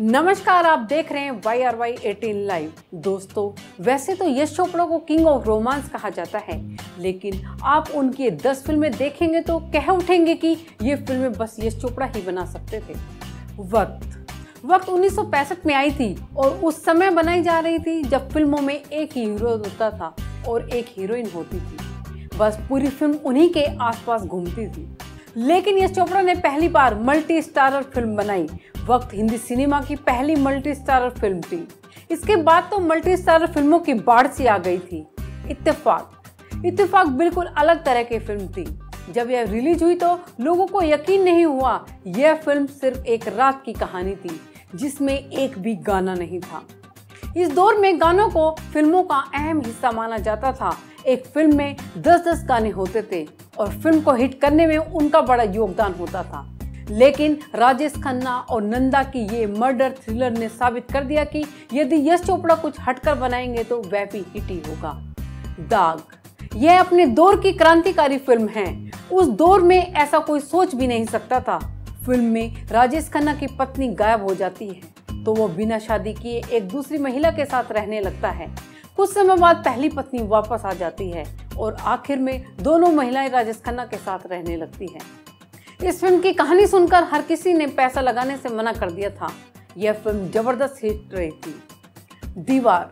नमस्कार, आप देख रहे हैं Y R Y eighteen live दोस्तों, वैसे तो यश चोपड़ा को किंग ऑफ़ रोमांस कहा जाता है, लेकिन आप उनकी दस फ़िल्में देखेंगे तो कह उठेंगे कि ये फ़िल्में बस यश चोपड़ा ही बना सकते थे। वक्त। वक्त 1965 में आई थी और उस समय बनाई जा रही थी जब फ़िल्मों में एक हीरो होता था और एक हीरोइन होती थी। बस पूरी फ़िल्म उन्हीं के आसपास घूमती थी। लेकिन यश चोपड़ा ने पहली बार मल्टी स्टारर फ़िल्म बनाई वक्त हिंदी सिनेमा की पहली मल्टी स्टारर फ़िल्म थी। इसके बाद तो मल्टी स्टारर फ़िल्मों की बाढ़ सी आ गई थी। इत्तेफाक। इत्तेफाक बिल्कुल अलग तरह की फ़िल्म थी। जब यह रिलीज़ हुई तो लोगों को यकीन नहीं हुआ, यह फ़िल्म सिर्फ़ एक रात की कहानी थी, जिसमें एक भी गाना नहीं था। इस दौर में गानों को फ़िल्मों का अहम हिस्सा माना जाता था। एक फ़िल्म में 10-10 गाने होते थे और फ़िल्म को हिट करने में उनका बड़ा योगदान होता था। लेकिन राजेश खन्ना और नंदा की ये मर्डर थ्रिलर ने साबित कर दिया कि यदि यश चोपड़ा कुछ हटकर बनाएँगे तो वह भी हिट ही होगा। दाग, यह अपने दौर की क्रांतिकारी फ़िल्म है। उस दौर में ऐसा कोई सोच भी नहीं सकता था। फ़िल्म में राजेश खन्ना की पत्नी गायब हो जाती है तो वो बिना शादी किए एक दूसरी महिला के साथ रहने लगता है। कुछ समय बाद पहली पत्नी वापस आ जाती है और आखिर में दोनों महिलाएँ राजेश खन्ना के साथ रहने लगती है। इस फ़िल्म की कहानी सुनकर हर किसी ने पैसा लगाने से मना कर दिया था। यह फ़िल्म ज़बरदस्त हिट रही थी। दीवार।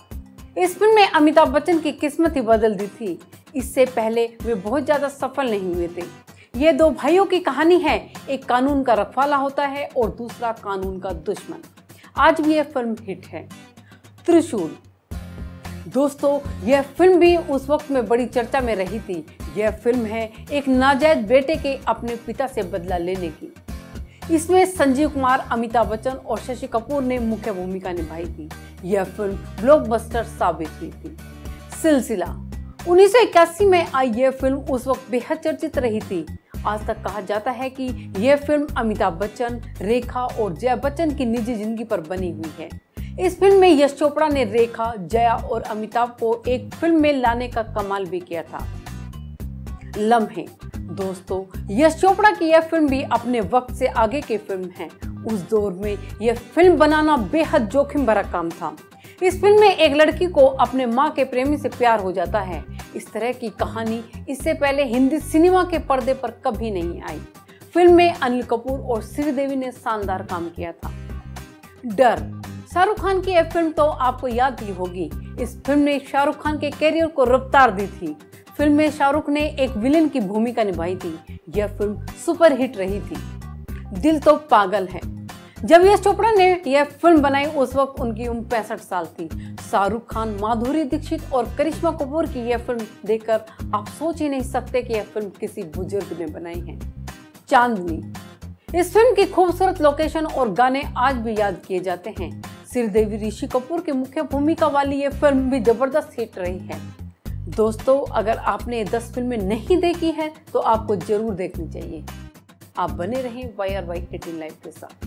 इस फ़िल्म में अमिताभ बच्चन की किस्मत ही बदल दी थी। इससे पहले वे बहुत ज़्यादा सफल नहीं हुए थे। ये दो भाइयों की कहानी है। एक कानून का रखवाला होता है और दूसरा कानून का दुश्मन। आज भी यह फ़िल्म हिट है। त्रिशूल। दोस्तों, यह फ़िल्म भी उस वक्त में बड़ी चर्चा में रही थी। यह फ़िल्म है एक नाजायज बेटे के अपने पिता से बदला लेने की। इसमें संजीव कुमार, अमिताभ बच्चन और शशि कपूर ने मुख्य भूमिका निभाई थी। यह फ़िल्म ब्लॉकबस्टर साबित हुई थी। सिलसिला। 1981 में आई यह फ़िल्म उस वक्त बेहद चर्चित रही थी। आज तक कहा जाता है कि यह फ़िल्म अमिताभ बच्चन, रेखा और जया बच्चन की निजी ज़िंदगी पर बनी हुई है। इस फ़िल्म में यश चोपड़ा ने रेखा, जया और अमिताभ को एक फ़िल्म में लाने का कमाल भी किया था। लम्हे। दोस्तों, यश चोपड़ा की यह फ़िल्म भी अपने वक्त से आगे की फ़िल्म है। उस दौर में यह फ़िल्म बनाना बेहद जोखिम भरा काम था। इस फ़िल्म में एक लड़की को अपने माँ के प्रेमी से प्यार हो जाता है। इस तरह की कहानी इससे पहले हिंदी सिनेमा के पर्दे पर कभी नहीं आई। फ़िल्म में अनिल कपूर और श्रीदेवी ने शानदार काम किया था। डर। शाहरुख खान की यह फ़िल्म तो आपको याद ही होगी। इस फ़िल्म ने शाहरुख खान के करियर को रफ्तार दी थी। फ़िल्म में शाहरुख ने एक विलेन की भूमिका निभाई थी। यह फ़िल्म सुपर हिट रही थी। दिल तो पागल है। जब यश चोपड़ा ने यह फ़िल्म बनाई, उस वक्त उनकी उम्र पैंसठ साल थी। शाहरुख खान, माधुरी दीक्षित और करिश्मा कपूर की यह फ़िल्म देखकर आप सोच ही नहीं सकते कि यह फ़िल्म किसी बुज़ुर्ग ने बनाई है। चांदनी। इस फ़िल्म की खूबसूरत लोकेशन और गाने आज भी याद किए जाते हैं। श्रीदेवी ऋषि कपूर की मुख्य भूमिका वाली ये फ़िल्म भी ज़बरदस्त हिट रही है। दोस्तों, अगर आपने ये दस फ़िल्में नहीं देखी है तो आपको ज़रूर देखनी चाहिए। आप बने रहें Y R Y eighteen live के साथ।